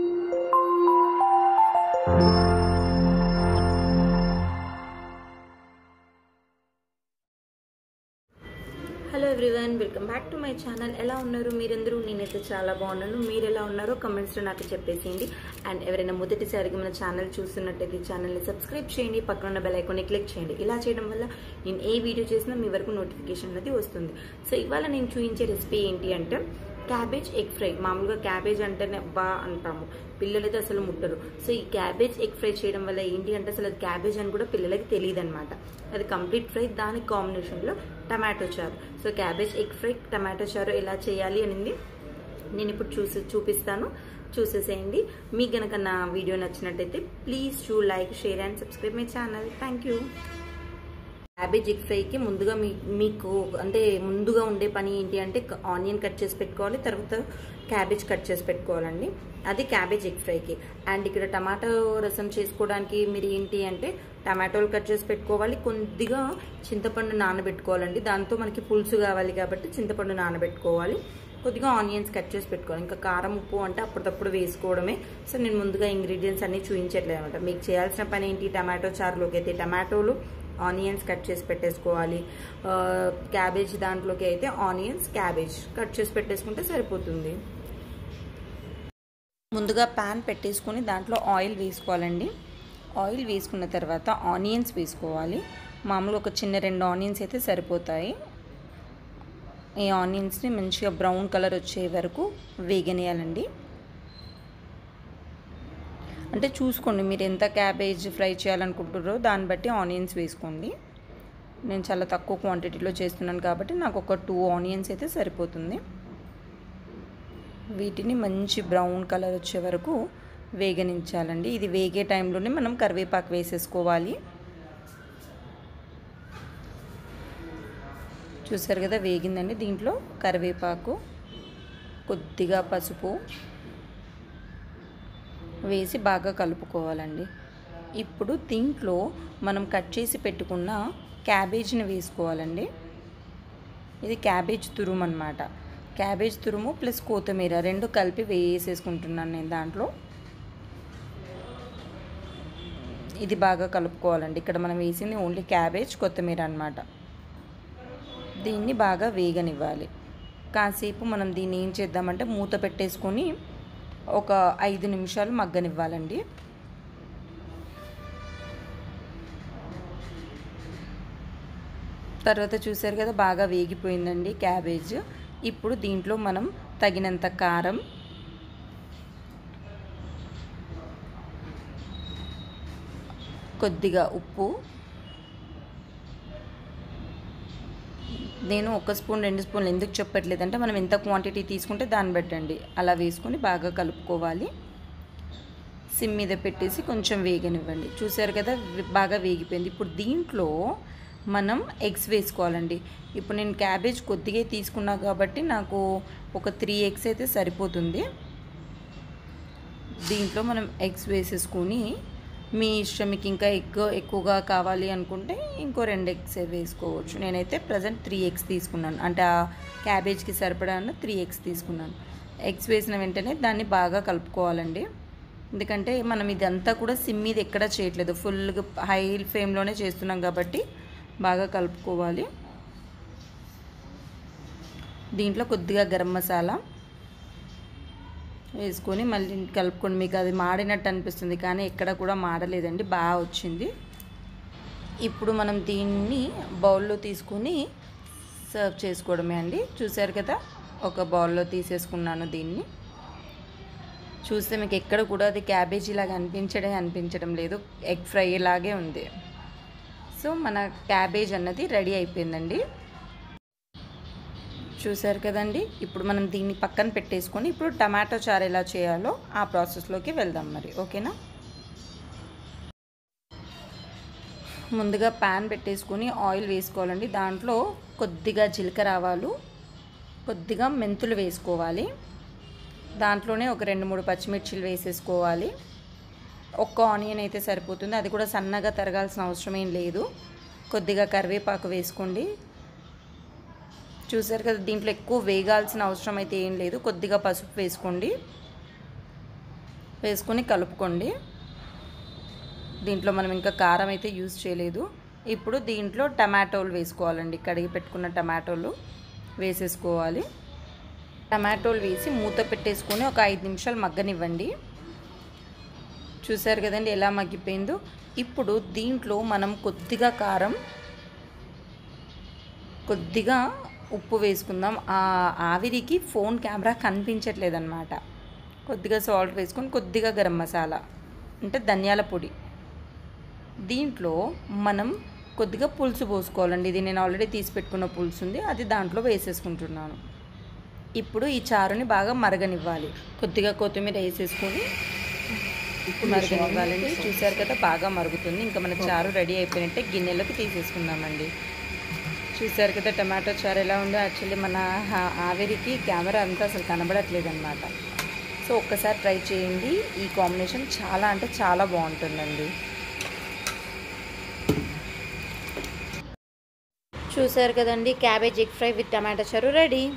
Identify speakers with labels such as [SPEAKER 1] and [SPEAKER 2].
[SPEAKER 1] Hello everyone welcome back to my channel ఎలా ఉన్నారు? మీరందరూ నేనైతే చాలా బాగున్నాను. మీరు ఎలా ఉన్నారో కమెంట్స్లో నాకు చెప్పేసేయండి. అండ్ ఎవరైనా మొదటిసారిగా మన ఛానల్ చూస్తున్నట్టయితే ఈ ఛానల్ని సబ్స్క్రైబ్ చేయండి. పక్కన ఉన్న బెల్ ఐకాన్ని క్లిక్ చేయండి. ఇలా చేయడం వల్ల నేను ఏ వీడియో చేసినా మీ వరకు నోటిఫికేషన్ అనేది వస్తుంది. సో ఇవాళ నేను చూపించే రెసిపీ ఏంటి అంటే క్యాబేజ్ ఎగ్ ఫ్రై. మామూలుగా క్యాబేజ్ అంటేనే బా అంటాము పిల్లలైతే అసలు ముట్టరు. సో ఈ క్యాబేజ్ ఎగ్ ఫ్రై చేయడం వల్ల ఏంటి అంటే అసలు అది క్యాబేజ్ అని కూడా పిల్లలకి తెలియదు అనమాట అది కంప్లీట్ ఫ్రై దానికి కాంబినేషన్లో టమాటో చారు. So cabbage egg fry tomato చారు ఎలా చేయాలి అనింది నేను ఇప్పుడు చూసి చూపిస్తాను. చూసేసేయండి. మీకు కనుక నా వీడియో నచ్చినట్టయితే please to like share and subscribe my channel. Thank you. Cabbage egg ఫ్రైకి ముందుగా మీ మీకు అంటే ముందుగా ఉండే పని ఏంటి అంటే ఆనియన్ కట్ చేసి పెట్టుకోవాలి తర్వాత క్యాబేజ్ కట్ చేసి పెట్టుకోవాలండి. అది క్యాబేజ్ ఎగ్ ఫ్రైకి అండ్ ఇక్కడ టమాటో రసం చేసుకోవడానికి మీరు ఏంటి అంటే టమాటోలు కట్ చేసి పెట్టుకోవాలి కొద్దిగా చింతపండు నానబెట్టుకోవాలండి. దాంతో మనకి పులుసు కావాలి కాబట్టి చింతపండు నానబెట్టుకోవాలి. కొద్దిగా ఆనియన్స్ కట్ చేసి పెట్టుకోవాలి. ఇంకా కారం ఉప్పు అంటే అప్పటికప్పుడు వేసుకోవడమే. సో నేను ముందుగా ఇంగ్రీడియంట్స్ అన్ని చూపించట్లేదు అనమాట. మీకు చేయాల్సిన పని ఏంటి? టమాటో చారులోకి అయితే టమాటోలు ఆనియన్స్ కట్ చేసి పెట్టేసుకోవాలి. క్యాబేజ్ దాంట్లోకి అయితే ఆనియన్స్ క్యాబేజ్ కట్ చేసి పెట్టేసుకుంటే సరిపోతుంది. ముందుగా ప్యాన్ పెట్టేసుకొని దాంట్లో ఆయిల్ వేసుకోవాలండి. ఆయిల్ వేసుకున్న తర్వాత ఆనియన్స్ వేసుకోవాలి. మామూలుగా ఒక చిన్న రెండు ఆనియన్స్ అయితే సరిపోతాయి. ఈ ఆనియన్స్ని మంచిగా బ్రౌన్ కలర్ వచ్చే వరకు వేగనేయాలండి అంటే చూసుకోండి మీరు ఎంత క్యాబేజ్ ఫ్రై చేయాలనుకుంటున్నారో దాన్ని బట్టి ఆనియన్స్ వేసుకోండి. నేను చాలా తక్కువ క్వాంటిటీలో చేస్తున్నాను కాబట్టి నాకు ఒక టూ ఆనియన్స్ అయితే సరిపోతుంది. వీటిని మంచి బ్రౌన్ కలర్ వచ్చే వరకు వేగనించాలండి. ఇది వేగే టైంలోనే మనం కరివేపాకు వేసేసుకోవాలి. చూసారు కదా వేగిందండి దీంట్లో కరివేపాకు కొద్దిగా పసుపు వేసి బాగా కలుపుకోవాలండి. ఇప్పుడు దీంట్లో మనం కట్ చేసి పెట్టుకున్న క్యాబేజ్ని వేసుకోవాలండి. ఇది క్యాబేజ్ తురుము అనమాట క్యాబేజ్ తురుము ప్లస్ కొత్తిమీర రెండు కలిపి వేసేసుకుంటున్నాను నేను దాంట్లో. ఇది బాగా కలుపుకోవాలండి. ఇక్కడ మనం వేసింది ఓన్లీ క్యాబేజ్ కొత్తిమీర అనమాట దీన్ని బాగా వేగనివ్వాలి. కాసేపు మనం దీన్ని ఏం చేద్దామంటే మూత పెట్టేసుకొని ఒక ఐదు నిమిషాలు మగ్గనివ్వాలండి. తర్వాత చూసారు కదా బాగా వేగిపోయిందండి క్యాబేజ్. ఇప్పుడు దీంట్లో మనం తగినంత కారం కొద్దిగా ఉప్పు నేను ఒక స్పూన్ రెండు స్పూన్లు ఎందుకు చెప్పట్లేదంటే మనం ఎంత క్వాంటిటీ తీసుకుంటే దాన్ని బట్టండి. అలా వేసుకొని బాగా కలుపుకోవాలి. సిమ్ మీద పెట్టేసి కొంచెం వేగనివ్వండి. చూసారు కదా బాగా వేగిపోయింది. ఇప్పుడు దీంట్లో మనం ఎగ్స్ వేసుకోవాలండి. ఇప్పుడు నేను క్యాబేజ్ కొద్దిగా తీసుకున్నా కాబట్టి నాకు ఒక త్రీ ఎగ్స్ అయితే సరిపోతుంది. దీంట్లో మనం ఎగ్స్ వేసేసుకొని మీ ఇష్టం మీకు ఇంకా ఎగ్ ఎక్కువగా కావాలి అనుకుంటే ఇంకో రెండు ఎగ్స్ వేసుకోవచ్చు. నేనైతే ప్రజెంట్ త్రీ ఎగ్స్ తీసుకున్నాను. అంటే ఆ క్యాబేజ్కి సరిపడా త్రీ ఎగ్స్ తీసుకున్నాను. ఎగ్స్ వేసిన వెంటనే దాన్ని బాగా కలుపుకోవాలండి. ఎందుకంటే మనం ఇదంతా కూడా సిమ్ మీద ఎక్కడ చేయట్లేదు. ఫుల్గా హై ఫ్లేమ్లోనే చేస్తున్నాం కాబట్టి బాగా కలుపుకోవాలి. దీంట్లో కొద్దిగా గరం మసాలా వేసుకొని మళ్ళీ కలుపుకొని మీకు అది మాడినట్టు అనిపిస్తుంది కానీ ఎక్కడ కూడా మాడలేదండి బాగా వచ్చింది. ఇప్పుడు మనం దీన్ని బౌల్లో తీసుకొని సర్వ్ చేసుకోవడమే అండి. చూసారు కదా ఒక బౌల్లో తీసేసుకున్నాను దీన్ని. చూస్తే మీకు ఎక్కడ కూడా అది క్యాబేజీ లాగా అనిపించడే అనిపించడం లేదు ఎగ్ ఫ్రై లాగే ఉంది. సో మన క్యాబేజ్ అన్నది రెడీ అయిపోయిందండి. చూసారు కదండి. ఇప్పుడు మనం దీన్ని పక్కన పెట్టేసుకొని ఇప్పుడు టమాటో చారు ఎలా చేయాలో ఆ ప్రాసెస్లోకి వెళ్దాం మరి. ఓకేనా? ముందుగా ప్యాన్ పెట్టేసుకొని ఆయిల్ వేసుకోవాలండి. దాంట్లో కొద్దిగా జీలకర్ర ఆవాలు కొద్దిగా మెంతులు వేసుకోవాలి. దాంట్లోనే ఒక రెండు మూడు పచ్చిమిర్చిలు వేసేసుకోవాలి. ఒక్క ఆనియన్ అయితే సరిపోతుంది. అది కూడా సన్నగా తరగాల్సిన అవసరం ఏం లేదు. కొద్దిగా కరివేపాకు వేసుకోండి. చూసారు కదా దీంట్లో ఎక్కువ వేగాల్సిన అవసరం అయితే ఏం లేదు. కొద్దిగా పసుపు వేసుకోండి. వేసుకొని కలుపుకోండి. దీంట్లో మనం ఇంకా కారం అయితే యూజ్ చేయలేదు. ఇప్పుడు దీంట్లో టమాటోలు వేసుకోవాలండి. కడిగి పెట్టుకున్న టమాటోలు వేసేసుకోవాలి. టమాటోలు వేసి మూత పెట్టేసుకొని ఒక ఐదు నిమిషాలు మగ్గనివ్వండి. చూసారు కదండి ఎలా మగ్గిపోయిందో. ఇప్పుడు దీంట్లో మనం కొద్దిగా కారం కొద్దిగా ఉప్పు వేసుకుందాం. ఆ ఆవిరికి ఫోన్ కెమెరా కనిపించట్లేదన్నమాట. కొద్దిగా సాల్ట్ వేసుకొని కొద్దిగా గరం మసాలా అంటే ధనియాల పొడి. దీంట్లో మనం కొద్దిగా పులుసు పోసుకోవాలండి. ఇది నేను ఆల్రెడీ తీసి పెట్టుకున్న పులుసు ఉంది. అది దాంట్లో వేసేసుకుంటున్నాను. ఇప్పుడు ఈ చారుని బాగా మరగనివ్వాలి. కొద్దిగా కొత్తిమీర వేసేసుకొని మరగనివ్వాలండి. చూసారు కదా బాగా మరుగుతుంది. ఇంకా మన చారు రెడీ అయిపోయినట్టే గిన్నెలోకి తీసేసుకుందామండి. చూసారు కదా టమాటో చారు ఎలా ఉందో. యాక్చువల్లీ మన హా- ఆవిరికి కెమెరా అంతా అసలు కనబడట్లేదు అనమాట సో ఒక్కసారి ట్రై చేయండి. ఈ కాంబినేషన్ చాలా అంటే చాలా బాగుంటుందండి. చూసారు కదండి cabbage egg fry with tomato చారు రెడీ.